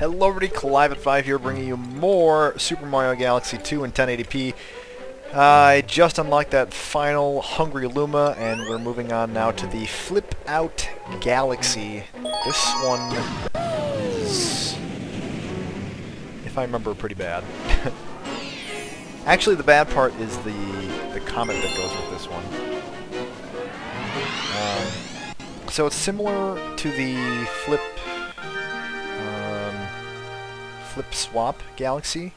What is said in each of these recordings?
Hello everybody, Clive at 5 here bringing you more Super Mario Galaxy 2 in 1080p. Uh, I just unlocked that final Hungry Luma and we're moving on now to the Flip Out Galaxy. This one is, if I remember, pretty bad. Actually, the bad part is the, the comet that goes with this one. Um, so it's similar to the Flip Flip Swap Galaxy,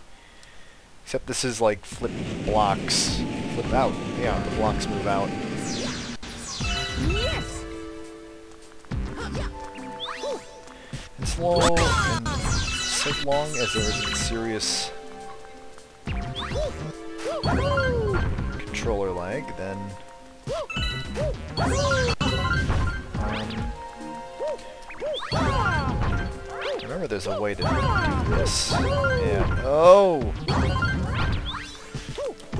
except this is like flip blocks, flip out. Yeah, the blocks move out. Yes. It's long, and so long as there isn't serious controller lag, then remember there's a way to do this. Yeah. Oh!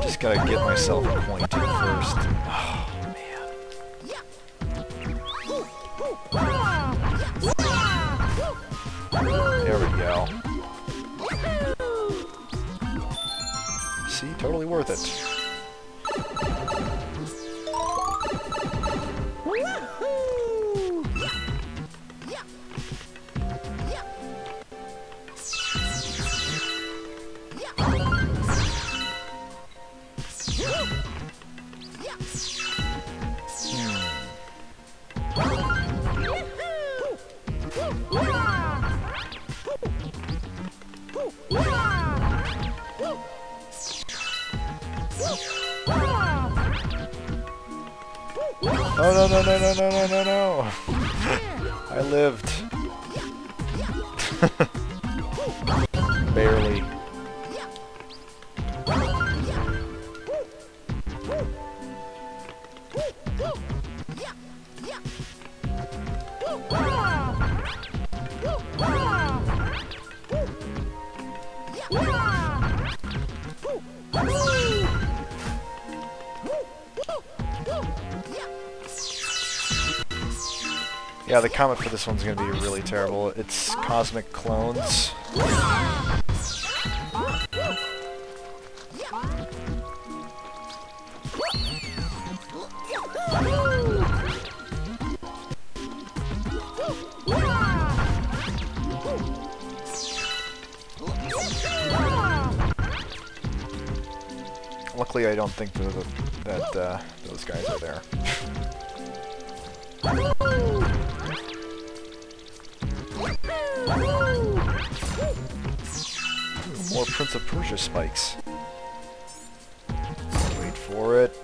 Just gotta get myself acquainted first. Oh, man. There we go. See? Totally worth it. Oh no no no no no no no no! I lived. Barely. Yeah, the comet for this one's gonna be really terrible. It's Cosmic Clones. Luckily, I don't think the, that uh, those guys are there. More Prince of Persia spikes. Wait for it.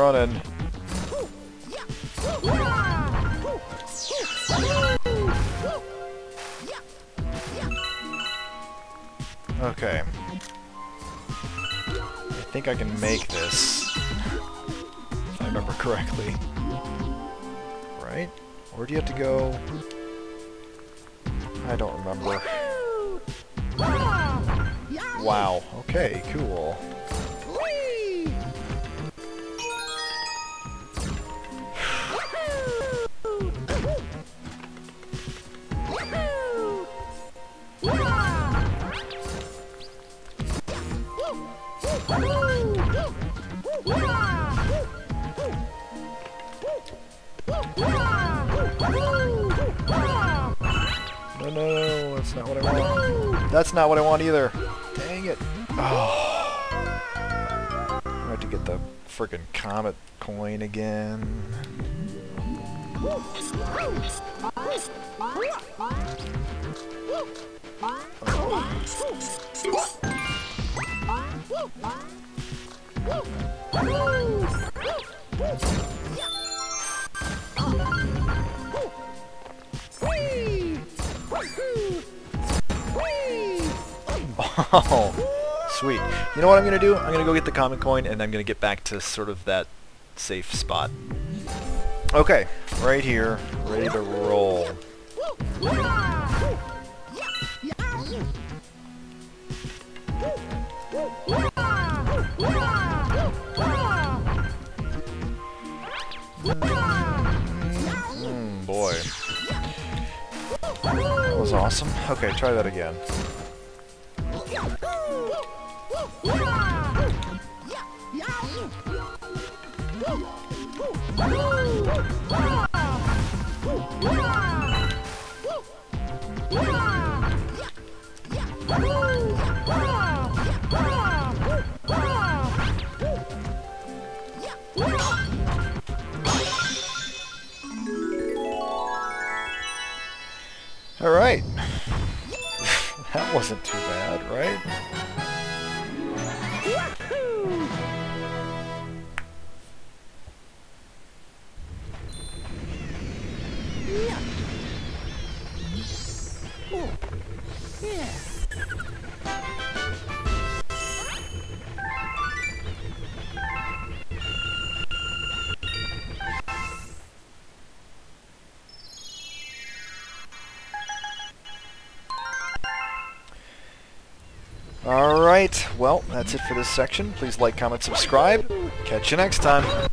running. Okay. I think I can make this. If I remember correctly. Right? Where do you have to go? I don't remember. Wow. Okay, cool. No, no, that's not what I want. That's not what I want either. Dang it. Oh. I have to get the freaking comet coin again. Oh, sweet. You know what I'm going to do? I'm going to go get the comet coin, and I'm going to get back to sort of that safe spot. Okay, right here, ready to roll. Mm, boy. That was awesome. Okay, try that again. Alright. that wasn't too bad, right? Alright, well, that's it for this section. Please like, comment, subscribe. Catch you next time.